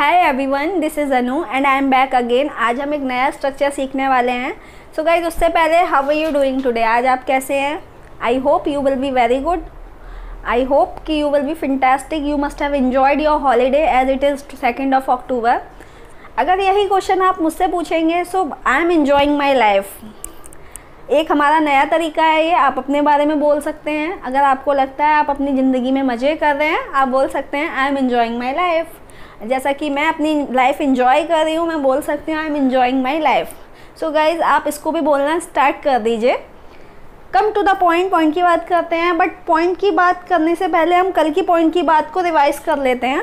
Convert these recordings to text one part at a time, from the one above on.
Hi everyone this is Anu and I am back again आज हम एक नया स्ट्रक्चर सीखने वाले हैं। सो गाइज़ उससे पहले how are you doing today आज आप कैसे हैं? I hope you will be very good I hope कि you will be fantastic you must have enjoyed your holiday as it is second of October अगर यही question आप मुझसे पूछेंगे so I am enjoying my life एक हमारा नया तरीका है ये, आप अपने बारे में बोल सकते हैं। अगर आपको लगता है आप अपनी ज़िंदगी में मज़े कर रहे हैं, आप बोल सकते हैं I am enjoying my life जैसा कि मैं अपनी लाइफ इन्जॉय कर रही हूँ, मैं बोल सकती हूँ I am enjoying my life so guys आप इसको भी बोलना स्टार्ट कर दीजिए। Come to the point point की बात करते हैं बट पॉइंट की बात करने से पहले हम कल की पॉइंट की बात को रिवाइज कर लेते हैं।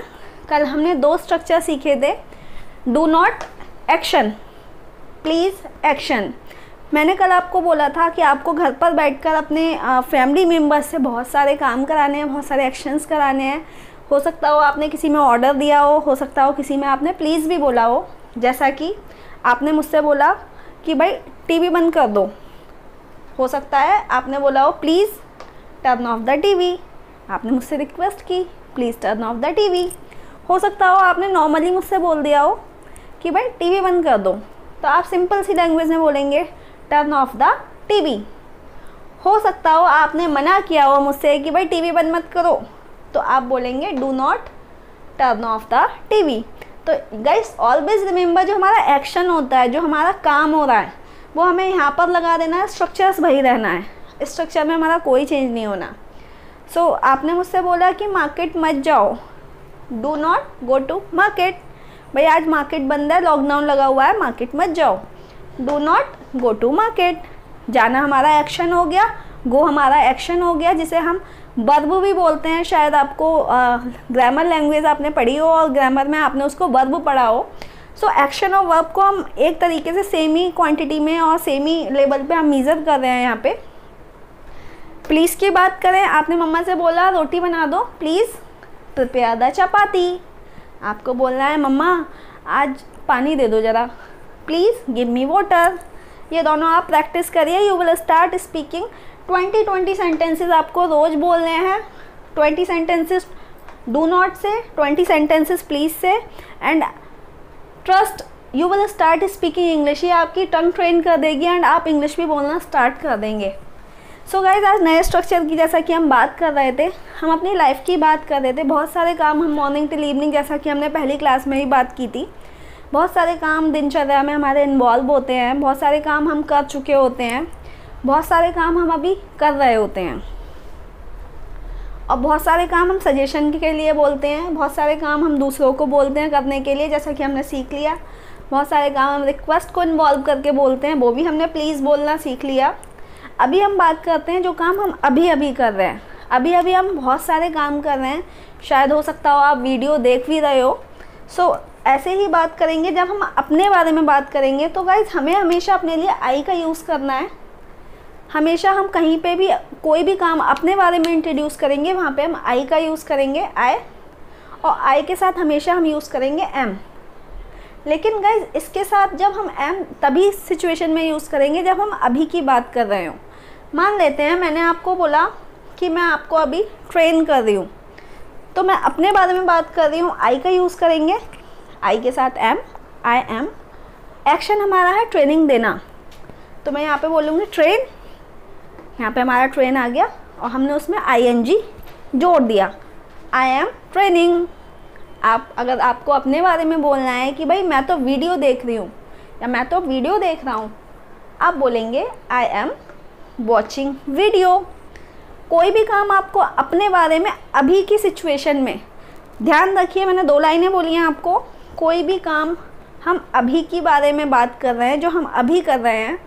कल हमने दो स्ट्रक्चर सीखे थे। Do not action please action मैंने कल आपको बोला था कि आपको घर पर बैठकर अपने फैमिली मेंबर्स से बहुत सारे काम कराने हैं, बहुत सारे एक्शंस कराने हैं। हो सकता हो आपने किसी में ऑर्डर दिया हो हो सकता हो किसी में आपने प्लीज़ भी बोला हो। जैसा कि आपने मुझसे बोला कि भाई टीवी बंद कर दो। हो सकता है आपने बोला हो please turn off the TV आपने मुझसे रिक्वेस्ट की please turn off the TV हो सकता हो आपने नॉर्मली मुझसे बोल दिया हो कि भाई टीवी बंद कर दो। तो आप सिंपल सी लैंग्वेज में बोलेंगे टर्न ऑफ़ द टीवी हो सकता हो आपने मना किया हो मुझसे कि भाई टीवी बंद मत करो। तो आप बोलेंगे do not turn off the TV तो गाइस ऑलवेज रिमेंबर जो हमारा एक्शन होता है जो हमारा काम हो रहा है वो हमें यहाँ पर लगा देना है स्ट्रक्चर्स वही रहना है। स्ट्रक्चर में हमारा कोई चेंज नहीं होना। सो so, आपने मुझसे बोला कि मार्केट मत जाओ। Do not go to market भाई आज मार्केट बंद है लॉकडाउन लगा हुआ है मार्केट मत जाओ। Do not go to market जाना हमारा एक्शन हो गया गो हमारा एक्शन हो गया जिसे हम वर्ब भी बोलते हैं, शायद आपको ग्रामर लैंग्वेज आपने पढ़ी हो और ग्रामर में आपने उसको वर्ब पढ़ा हो। सो एक्शन और वर्ब को हम एक तरीके से सेम ही क्वांटिटी में और सेम ही लेवल पे हम मीज़र कर रहे हैं यहाँ पे। प्लीज़ की बात करें, आपने मम्मा से बोला, रोटी बना दो प्लीज़ प्रिपेयर द चपाती आपको बोलना है, मम्मा, आज पानी दे दो ज़रा प्लीज़ गिव मी वाटर ये दोनों आप प्रैक्टिस करिए you will start speaking twenty twenty sentences आपको रोज़ बोलने हैं। Twenty sentences do not say twenty sentences please say and trust you will start speaking English ये आपकी टंग ट्रेन कर देगी एंड आप इंग्लिश भी बोलना स्टार्ट कर देंगे। सो so गाइज़ आज नए स्ट्रक्चर की जैसा कि हम बात कर रहे थे, हम अपनी लाइफ की बात कर रहे थे। बहुत सारे काम हम मॉर्निंग टिल इवनिंग जैसा कि हमने पहली क्लास में ही बात की थी। बहुत सारे काम दिनचर्या में हमारे इन्वॉल्व होते हैं, बहुत सारे काम हम कर चुके होते हैं। बहुत सारे काम हम अभी कर रहे होते हैं। और बहुत सारे काम हम सजेशन के लिए बोलते हैं बहुत सारे काम हम दूसरों को बोलते हैं करने के लिए जैसा कि हमने सीख लिया। बहुत सारे काम हम रिक्वेस्ट को इन्वॉल्व करके बोलते हैं वो भी हमने प्लीज़ बोलना सीख लिया। अभी हम बात करते हैं जो काम हम अभी अभी कर रहे हैं। अभी अभी हम बहुत सारे काम कर रहे हैं। शायद हो सकता हो आप वीडियो देख भी रहे हो। सो so, ऐसे ही बात करेंगे जब हम अपने बारे में बात करेंगे तो गाइज़ हमें हमेशा अपने लिए आई का यूज़ करना है। हमेशा हम कहीं पे भी कोई भी काम अपने बारे में इंट्रोड्यूस करेंगे, वहाँ पे हम आई का यूज़ करेंगे आई और आई के साथ हमेशा हम यूज़ करेंगे एम लेकिन गाइज़ इसके साथ जब हम एम तभी सिचुएशन में यूज़ करेंगे जब हम अभी की बात कर रहे हो। मान लेते हैं, मैंने आपको बोला कि मैं आपको अभी ट्रेन कर रही हूँ। तो मैं अपने बारे में बात कर रही हूँ आई का यूज़ करेंगे आई के साथ एम आई एम एक्शन हमारा है ट्रेनिंग देना। तो मैं यहाँ पे बोलूँगी ट्रेन यहाँ पे हमारा ट्रेन आ गया और हमने उसमें आई जोड़ दिया। आई एम ट्रेनिंग आप, अगर आपको अपने बारे में बोलना है कि भाई, मैं तो वीडियो देख रही हूँ, या मैं तो वीडियो देख रहा हूँ, आप बोलेंगे आई एम वॉचिंग वीडियो कोई भी काम आपको अपने बारे में, अभी की सिचुएशन में, ध्यान रखिए, मैंने दो लाइनें बोली हैं आपको। कोई भी काम हम अभी की बारे में बात कर रहे हैं, जो हम अभी कर रहे हैं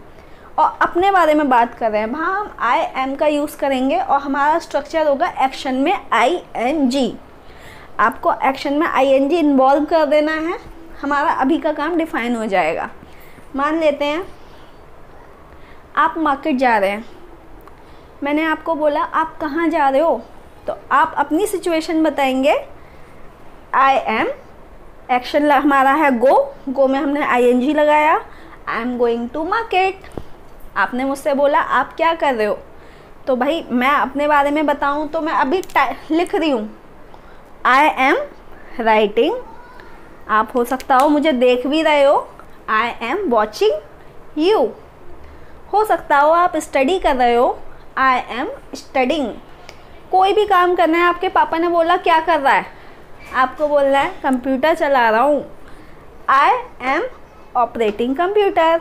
और अपने बारे में बात कर रहे हैं। वहाँ हम आई एम का यूज़ करेंगे और हमारा स्ट्रक्चर होगा एक्शन में आई एन जी आपको एक्शन में आई एन जी इन्वॉल्व कर देना है। हमारा अभी का काम डिफाइन हो जाएगा। मान लेते हैं, आप मार्केट जा रहे हैं। मैंने आपको बोला, आप कहाँ जा रहे हो? तो आप अपनी सिचुएशन बताएँगे। आई एम एक्शन हमारा है गो गो में हमने आई एन जी लगाया। I am going to market आपने मुझसे बोला, आप क्या कर रहे हो? तो भाई, मैं अपने बारे में बताऊँ तो मैं अभी लिख रही हूँ। आई एम राइटिंग आप हो सकता हो मुझे देख भी रहे हो। आई एम वॉचिंग यू हो सकता हो आप स्टडी कर रहे हो। आई एम स्टडिंग कोई भी काम करना है, आपके पापा ने बोला, क्या कर रहा है? आपको बोलना है कंप्यूटर चला रहा हूँ। आई एम ऑपरेटिंग कंप्यूटर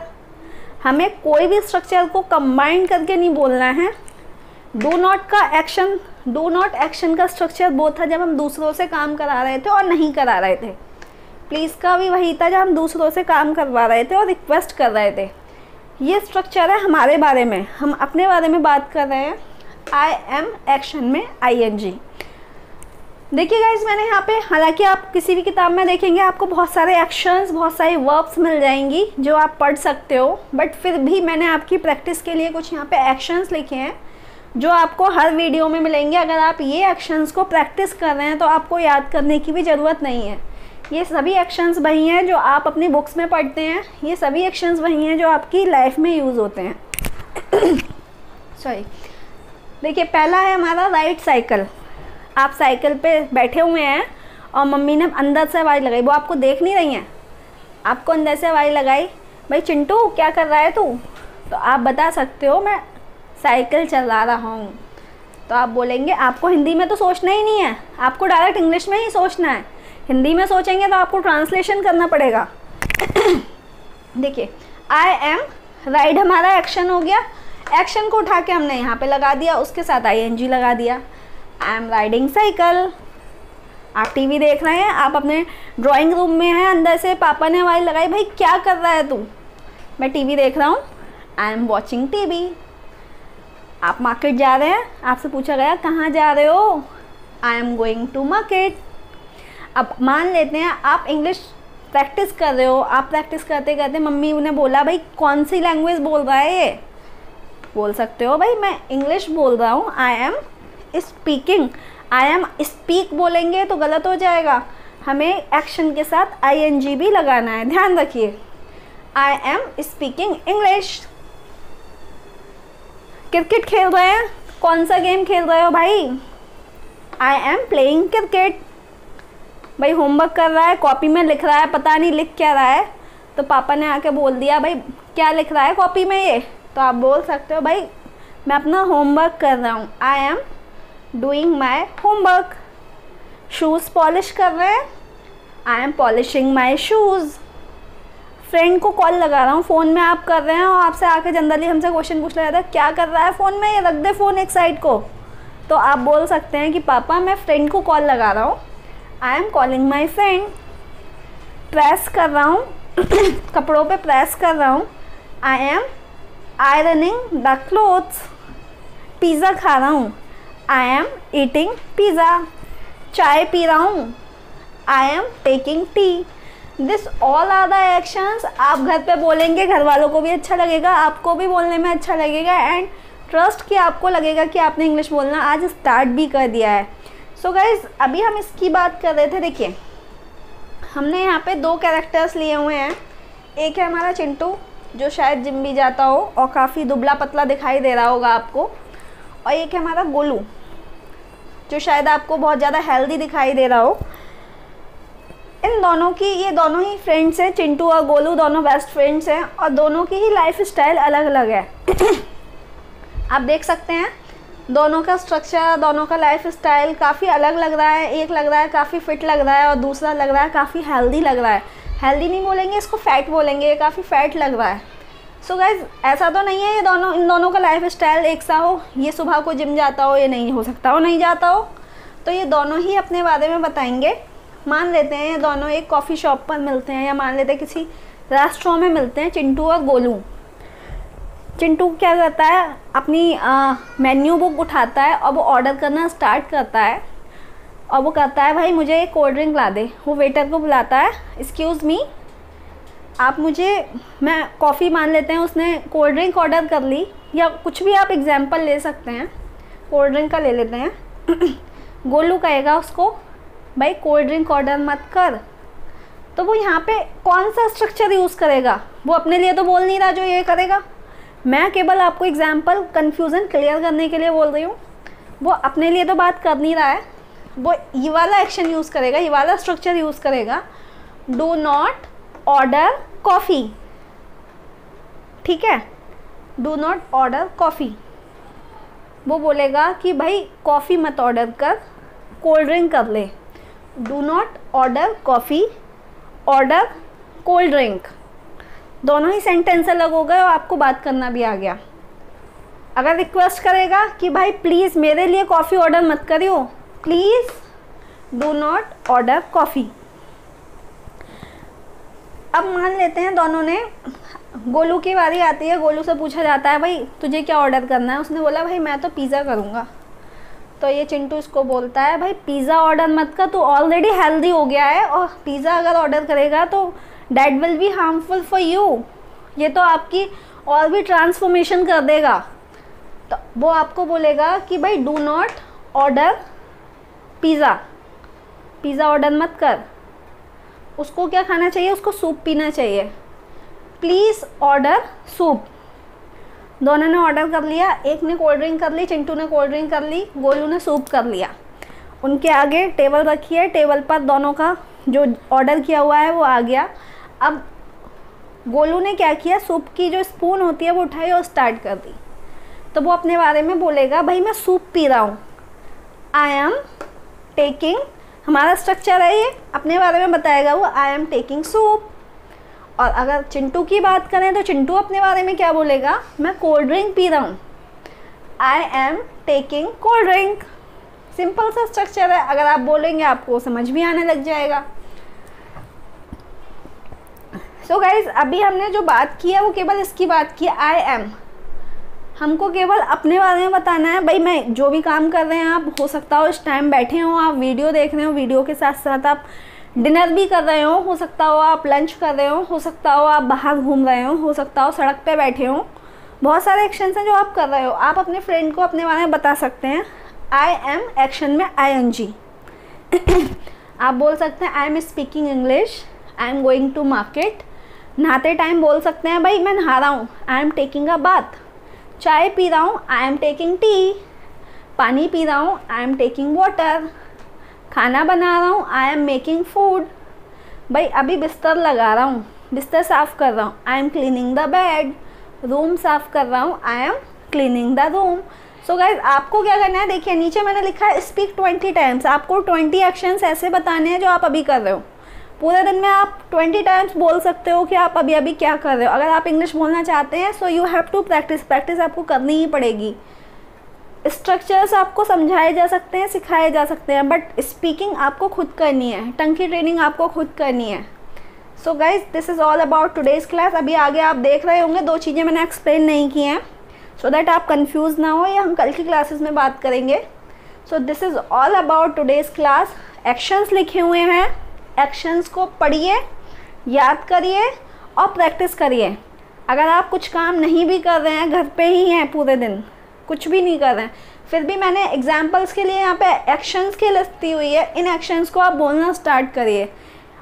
हमें कोई भी स्ट्रक्चर को कंबाइन करके नहीं बोलना है। डू नॉट का एक्शन डू नॉट एक्शन का स्ट्रक्चर वो था जब हम दूसरों से काम करा रहे थे और नहीं करा रहे थे। प्लीज़ का भी वही था जब हम दूसरों से काम करवा रहे थे और रिक्वेस्ट कर रहे थे। ये स्ट्रक्चर है हमारे बारे में। हम अपने बारे में बात कर रहे हैं। आई एम एक्शन में आई एन जी देखिए गाइज़ मैंने यहाँ पे, हालाँकि आप किसी भी किताब में देखेंगे, आपको बहुत सारे एक्शंस बहुत सारी वर्ब्स मिल जाएँगी, जो आप पढ़ सकते हो। बट फिर भी मैंने आपकी प्रैक्टिस के लिए कुछ यहाँ पे एक्शंस लिखे हैं, जो आपको हर वीडियो में मिलेंगे। अगर आप ये एक्शंस को प्रैक्टिस कर रहे हैं तो आपको याद करने की भी ज़रूरत नहीं है। ये सभी एक्शंस वही हैं, जो आप अपनी बुक्स में पढ़ते हैं। ये सभी एक्शंस वही हैं, जो आपकी लाइफ में यूज़ होते हैं। सॉरी देखिए, पहला है हमारा राइट साइकिल आप साइकिल पे बैठे हुए हैं और मम्मी ने अंदर से आवाज़ लगाई, वो आपको देख नहीं रही हैं। आपको अंदर से आवाज़ लगाई, भाई चिंटू, क्या कर रहा है तू? तो आप बता सकते हो, मैं साइकिल चला रहा हूँ। तो आप बोलेंगे, आपको हिंदी में तो सोचना ही नहीं है, आपको डायरेक्ट इंग्लिश में ही सोचना है। हिंदी में सोचेंगे तो आपको ट्रांसलेशन करना पड़ेगा। देखिए आई एम राइड हमारा एक्शन हो गया। एक्शन को उठा के हमने यहाँ पे लगा दिया, उसके साथ आई एन जी लगा दिया। आई एम राइडिंग साइकिल आप टीवी देख रहे हैं, आप अपने ड्राइंग रूम में हैं, अंदर से पापा ने आवाज़ लगाई, भाई, क्या कर रहा है तू? मैं टीवी देख रहा हूँ आई एम वॉचिंग टीवी आप मार्केट जा रहे हैं, आपसे पूछा गया, कहाँ जा रहे हो? I am going to market अब मान लेते हैं, आप इंग्लिश प्रैक्टिस कर रहे हो, आप प्रैक्टिस करते करते मम्मी उन्हें बोला, भाई, कौन सी लैंग्वेज बोल रहा है ये? बोल सकते हो, भाई, मैं इंग्लिश बोल रहा हूँ I am speaking I am speak बोलेंगे तो गलत हो जाएगा। हमें एक्शन के साथ आई एन जी भी लगाना है। ध्यान रखिए। I am speaking English cricket खेल रहे हैं? कौन सा गेम खेल रहे हो भाई? आई एम प्लेइंग क्रिकेट भाई होमवर्क कर रहा है कॉपी में लिख रहा है, पता नहीं लिख क्या रहा है। तो पापा ने आके बोल दिया, भाई, क्या लिख रहा है कॉपी में ये? तो आप बोल सकते हो, भाई, मैं अपना होमवर्क कर रहा हूँ। I am doing my homework shoes polish कर रहे हैं I am polishing my shoes friend को कॉल लगा रहा हूँ फ़ोन में आप कर रहे हैं और आपसे आके जनरली हमसे क्वेश्चन पूछ रहा था क्या कर रहा है फ़ोन में? ये रख दे फ़ोन एक साइड को. तो आप बोल सकते हैं कि, पापा, मैं फ्रेंड को कॉल लगा रहा हूँ। I am calling my friend press कर रहा हूँ, कपड़ों पे प्रेस कर रहा हूँ। I am ironing the clothes pizza खा रहा हूँ। आई एम ईटिंग पिज़्ज़ा चाय पी रहा हूँ. I am taking tea this all are the actions आप घर पे बोलेंगे घर वालों को भी अच्छा लगेगा, आपको भी बोलने में अच्छा लगेगा एंड ट्रस्ट कि आपको लगेगा कि आपने इंग्लिश बोलना आज स्टार्ट भी कर दिया है. सो so गाइज़ अभी हम इसकी बात कर रहे थे, देखिए. हमने यहाँ पे दो कैरेक्टर्स लिए हुए हैं. एक है हमारा चिंटू, जो शायद जिम भी जाता हो और काफ़ी दुबला पतला दिखाई दे रहा होगा आपको. और एक है हमारा गोलू. जो शायद आपको बहुत ज़्यादा हेल्दी दिखाई दे रहा हो। इन दोनों की, ये दोनों ही फ्रेंड्स हैं, चिंटू और गोलू, दोनों बेस्ट फ्रेंड्स हैं और दोनों की ही लाइफ स्टाइल अलग अलग है। आप देख सकते हैं, दोनों का स्ट्रक्चर दोनों का लाइफ स्टाइल काफ़ी अलग लग रहा है। एक लग रहा है काफ़ी फिट लग रहा है और दूसरा लग रहा है काफ़ी हेल्दी लग रहा है। हेल्दी नहीं बोलेंगे, इसको फैट बोलेंगे काफ़ी फैट लग रहा है। सो so गाइज़ ऐसा तो नहीं है, ये दोनों, इन दोनों का लाइफ स्टाइल एक सा हो, ये सुबह को जिम जाता हो, ये नहीं हो सकता हो, नहीं जाता हो। तो ये दोनों ही अपने बारे में बताएँगे। मान लेते हैं, ये दोनों एक कॉफ़ी शॉप पर मिलते हैं, या मान लेते हैं किसी रेस्टोरों में मिलते हैं, चिंटू और गोलू। चिंटू क्या करता है, अपनी मेन्यू बुक उठाता है, और वो ऑर्डर करना स्टार्ट करता है। और वो कहता है, भाई, मुझे एक कोल्ड ड्रिंक ला दे। वो वेटर को बुलाता है एक्सक्यूज़ मी आप मुझे, मैं कॉफ़ी मान लेते हैं, उसने कोल्ड ड्रिंक ऑर्डर कर ली, या कुछ भी आप एग्जांपल ले सकते हैं। कोल्ड ड्रिंक का ले लेते हैं। गोलू कहेगा उसको, भाई कोल्ड ड्रिंक ऑर्डर मत कर। तो वो यहाँ पे कौन सा स्ट्रक्चर यूज़ करेगा? वो अपने लिए तो बोल नहीं रहा जो ये करेगा। मैं केवल आपको एग्ज़ाम्पल कन्फ्यूज़न क्लियर करने के लिए बोल रही हूँ। वो अपने लिए तो बात कर नहीं रहा है। वो ये वाला एक्शन यूज़ करेगा, ये वाला स्ट्रक्चर यूज़ करेगा। डू नॉट ऑर्डर कॉफ़ी ठीक है? डू नॉट ऑर्डर कॉफ़ी वो बोलेगा कि भाई कॉफ़ी मत ऑर्डर कर कोल्ड ड्रिंक कर ले। Do not order coffee order cold drink दोनों ही सेंटेंस अलग हो गए और आपको बात करना भी आ गया। अगर रिक्वेस्ट करेगा कि भाई प्लीज़ मेरे लिए कॉफ़ी ऑर्डर मत करियो please do not order coffee अब मान लेते हैं दोनों ने, गोलू की बारी आती है, गोलू से पूछा जाता है, भाई, तुझे क्या ऑर्डर करना है? उसने बोला, भाई, मैं तो पिज़्ज़ा करूँगा. तो ये चिंटू इसको बोलता है, भाई पिज़्ज़ा ऑर्डर मत कर तो ऑलरेडी हेल्दी हो गया है और पिज़्ज़ा अगर ऑर्डर करेगा तो that will be harmful for you ये तो आपकी और भी ट्रांसफॉर्मेशन कर देगा. तो वो आपको बोलेगा कि, भाई do not order pizza pizza order मत कर. उसको क्या खाना चाहिए? उसको सूप पीना चाहिए। प्लीज़ ऑर्डर सूप दोनों ने ऑर्डर कर लिया, एक ने कोल्ड ड्रिंक कर ली, चिंटू ने कोल्ड ड्रिंक कर ली, गोलू ने सूप कर लिया। उनके आगे टेबल रखी है टेबल पर दोनों का जो ऑर्डर किया हुआ है वो आ गया। अब गोलू ने क्या किया? सूप की जो स्पून होती है वो उठाई और स्टार्ट कर दी। तो वो अपने बारे में बोलेगा, भाई मैं सूप पी रहा हूँ। आई एम टेकिंग हमारा स्ट्रक्चर है ये। अपने बारे में बताएगा वो आई एम टेकिंग सूप और अगर चिंटू की बात करें तो चिंटू अपने बारे में क्या बोलेगा? मैं कोल्ड ड्रिंक पी रहा हूँ। I am taking cold drink simple सा स्ट्रक्चर है। अगर आप बोलेंगे, आपको समझ भी आने लग जाएगा। सो so गाइज़ अभी हमने जो बात की है, वो केवल इसकी बात की आई एम हमको केवल अपने बारे में बताना है। भाई, मैं जो भी काम कर रहे हैं, आप हो सकता हो, इस टाइम बैठे हो, आप वीडियो देख रहे हो वीडियो के साथ साथ आप डिनर भी कर रहे हो हो सकता हो आप लंच कर रहे हो हो सकता हो आप बाहर घूम रहे हो हो सकता हो सड़क पे बैठे हो। बहुत सारे एक्शन हैं जो आप कर रहे हो। आप अपने फ्रेंड को अपने बारे में बता सकते हैं। आई एम एक्शन में आई एन जी आप बोल सकते हैं I am speaking English I am going to market नहाते टाइम बोल सकते हैं, भाई, मैं नहा रहा हूँ। I am taking a bath चाय पी रहा हूँ आई एम टेकिंग टी पानी पी रहा हूँ आई एम टेकिंग वाटर खाना बना रहा हूँ आई एम मेकिंग फ़ूड भाई, अभी बिस्तर लगा रहा हूँ, बिस्तर साफ़ कर रहा हूँ. I am cleaning the bedroom साफ़ कर रहा हूँ I am cleaning the room so guys आपको क्या करना है? देखिए, नीचे मैंने लिखा है स्पीक ट्वेंटी टाइम्स आपको ट्वेंटी एक्शंस ऐसे बताने हैं जो आप अभी कर रहे हो. पूरे दिन में आप ट्वेंटी टाइम्स बोल सकते हो कि आप अभी अभी क्या कर रहे हो। अगर आप इंग्लिश बोलना चाहते हैं so you have to practice practice आपको करनी ही पड़ेगी। स्ट्रक्चर्स आपको समझाए जा सकते हैं, सिखाए जा सकते हैं बट स्पीकिंग आपको खुद करनी है। टंग की ट्रेनिंग आपको खुद करनी है। So guys this is all about today's class अभी आगे आप देख रहे होंगे, दो चीज़ें मैंने एक्सप्लेन नहीं की हैं। सो दैट आप कन्फ्यूज़ ना हो, या हम कल की क्लासेस में बात करेंगे। So this is all about today's class actions लिखे हुए हैं। एक्शंस को पढ़िए, याद करिए और प्रैक्टिस करिए। अगर आप कुछ काम नहीं भी कर रहे हैं, घर पे ही हैं पूरे दिन, कुछ भी नहीं कर रहे हैं, फिर भी मैंने एग्जाम्पल्स के लिए यहाँ पे एक्शंस की लिस्ट दी हुई है। इन एक्शंस को आप बोलना स्टार्ट करिए।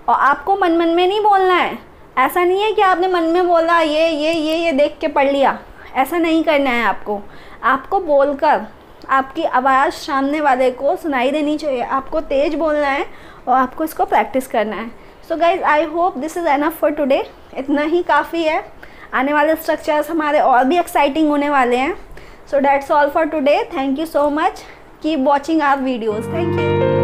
और आपको मन मन में नहीं बोलना है। ऐसा नहीं है कि आपने मन में बोला, ये ये ये ये देख के पढ़ लिया। ऐसा नहीं करना है आपको। आपको बोलकर आपकी आवाज़ सामने वाले को सुनाई देनी चाहिए। आपको तेज़ बोलना है और आपको इसको प्रैक्टिस करना है। So guys I hope this is enough for today इतना ही काफ़ी है। आने वाले स्ट्रक्चर्स हमारे और भी एक्साइटिंग होने वाले हैं। So that's all for today thank you so much keep watching our videos thank you.